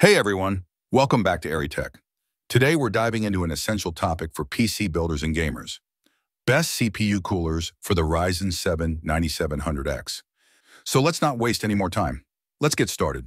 Hey everyone, welcome back to AryTech. Today we're diving into an essential topic for PC builders and gamers. Best CPU coolers for the Ryzen 7 9700X. So let's not waste any more time. Let's get started.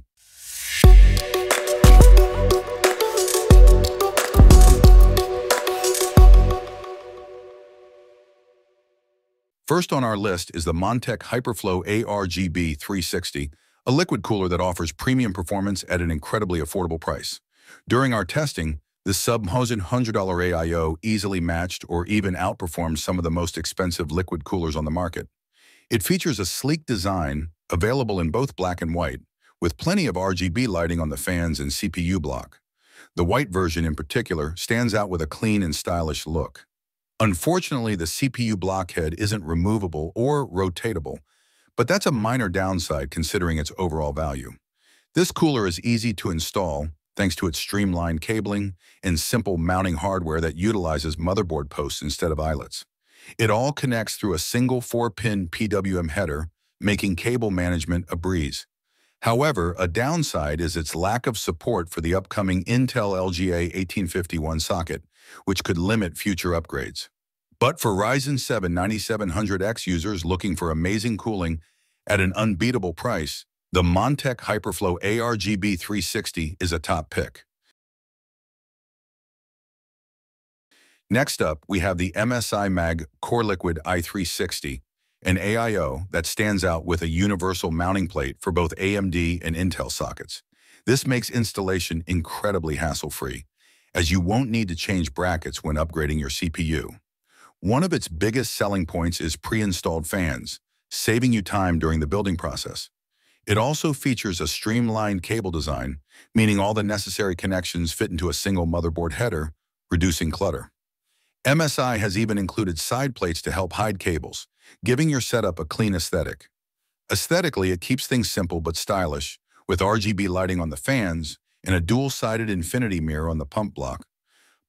First on our list is the Montech Hyperflow ARGB 360, a liquid cooler that offers premium performance at an incredibly affordable price. During our testing, the sub-$100 AIO easily matched or even outperformed some of the most expensive liquid coolers on the market. It features a sleek design, available in both black and white, with plenty of RGB lighting on the fans and CPU block. The white version in particular stands out with a clean and stylish look. Unfortunately, the CPU blockhead isn't removable or rotatable, but that's a minor downside considering its overall value. This cooler is easy to install thanks to its streamlined cabling and simple mounting hardware that utilizes motherboard posts instead of eyelets. It all connects through a single 4-pin PWM header, making cable management a breeze. However, a downside is its lack of support for the upcoming Intel LGA 1851 socket, which could limit future upgrades. But for Ryzen 7 9700X users looking for amazing cooling at an unbeatable price, the Montech Hyperflow ARGB 360 is a top pick. Next up, we have the MSI Mag Core Liquid i360, an AIO that stands out with a universal mounting plate for both AMD and Intel sockets. This makes installation incredibly hassle-free, as you won't need to change brackets when upgrading your CPU. One of its biggest selling points is pre-installed fans, saving you time during the building process. It also features a streamlined cable design, meaning all the necessary connections fit into a single motherboard header, reducing clutter. MSI has even included side plates to help hide cables, giving your setup a clean aesthetic. Aesthetically, it keeps things simple but stylish, with RGB lighting on the fans and a dual-sided infinity mirror on the pump block.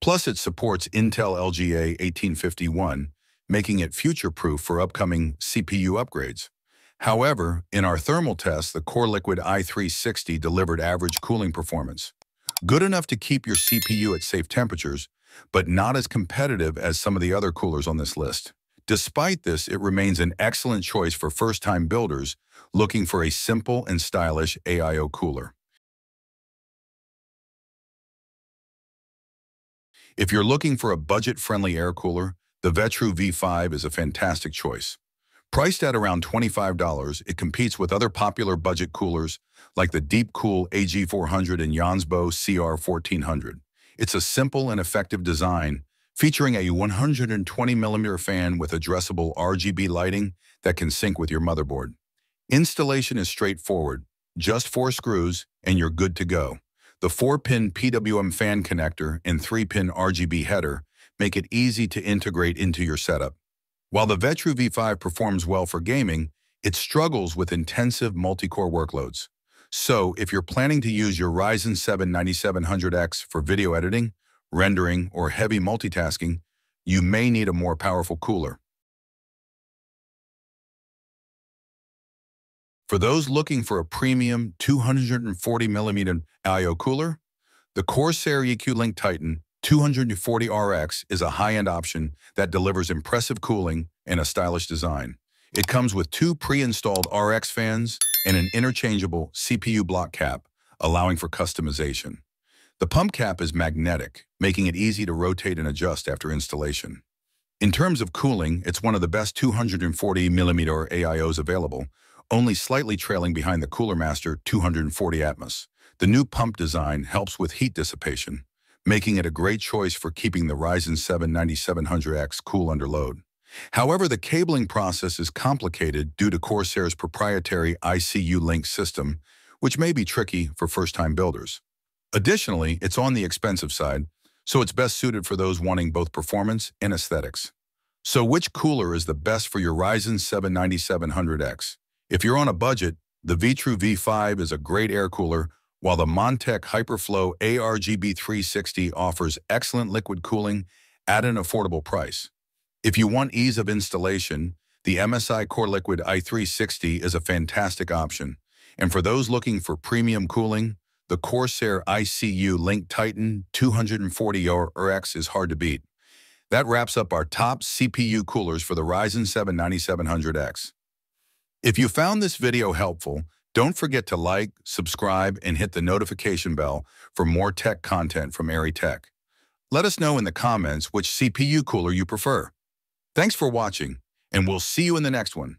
Plus, it supports Intel LGA 1851, making it future-proof for upcoming CPU upgrades. However, in our thermal test, the Core Liquid i360 delivered average cooling performance. Good enough to keep your CPU at safe temperatures, but not as competitive as some of the other coolers on this list. Despite this, it remains an excellent choice for first-time builders looking for a simple and stylish AIO cooler. If you're looking for a budget-friendly air cooler, the Vetroo V5 is a fantastic choice. Priced at around $25, it competes with other popular budget coolers like the Deepcool AG400 and Jonsbo CR1400. It's a simple and effective design featuring a 120mm fan with addressable RGB lighting that can sync with your motherboard. Installation is straightforward, just four screws and you're good to go. The 4-pin PWM fan connector and 3-pin RGB header make it easy to integrate into your setup. While the Vetroo V5 performs well for gaming, it struggles with intensive multi-core workloads. So if you're planning to use your Ryzen 7 9700X for video editing, rendering, or heavy multitasking, you may need a more powerful cooler. For those looking for a premium 240mm I.O. cooler, the Corsair iCUE Link Titan 240RX is a high-end option that delivers impressive cooling and a stylish design. It comes with two pre-installed RX fans and an interchangeable CPU block cap, allowing for customization. The pump cap is magnetic, making it easy to rotate and adjust after installation. In terms of cooling, it's one of the best 240mm AIOs available, only slightly trailing behind the Cooler Master 240 Atmos. The new pump design helps with heat dissipation, making it a great choice for keeping the Ryzen 7 9700X cool under load. However, the cabling process is complicated due to Corsair's proprietary iCUE Link system, which may be tricky for first-time builders. Additionally, it's on the expensive side, so it's best suited for those wanting both performance and aesthetics. So which cooler is the best for your Ryzen 7 9700X? If you're on a budget, the Vetroo V5 is a great air cooler, while the Montech Hyperflow ARGB 360 offers excellent liquid cooling at an affordable price. If you want ease of installation, the MSI Core Liquid i360 is a fantastic option. And for those looking for premium cooling, the Corsair iCUE Link Titan 240RX is hard to beat. That wraps up our top CPU coolers for the Ryzen 7 9700X. If you found this video helpful, don't forget to like, subscribe, and hit the notification bell for more tech content from AryTech. Let us know in the comments which CPU cooler you prefer. Thanks for watching, and we'll see you in the next one.